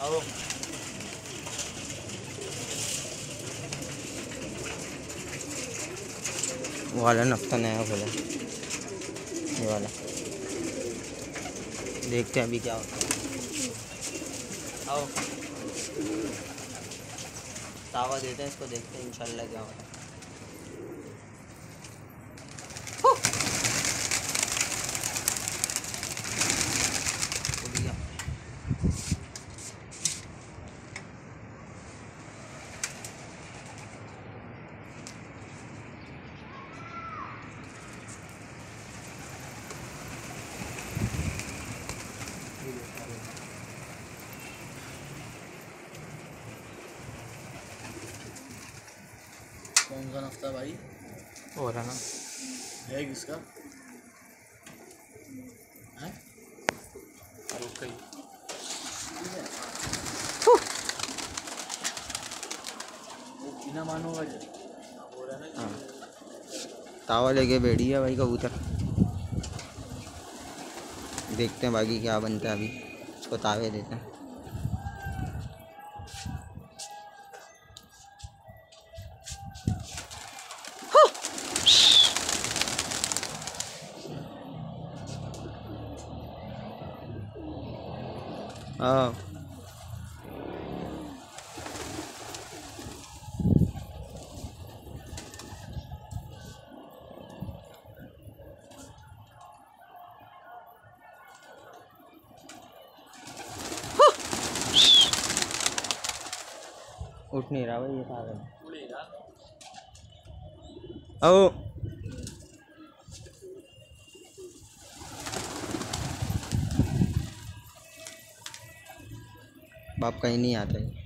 आओ। वाला नफ्ता नया खोला ये वाला। देखते हैं अभी क्या होता है। आओ। तावा देते हैं इसको, देखते हैं इंशाल्लाह क्या होता है। कौन सा नाश्ता भाई? हो रहा ना। है किसका? है? बिना मानो का हो रहा ना हाँ। तावा लेके बैठी है भाई कबूतर। देखते हैं बाकी क्या बनता है अभी। इसको तावे देते हैं हाँ उठ नहीं रहा भाई ये पागल ओ बाप कहीं नहीं आता। है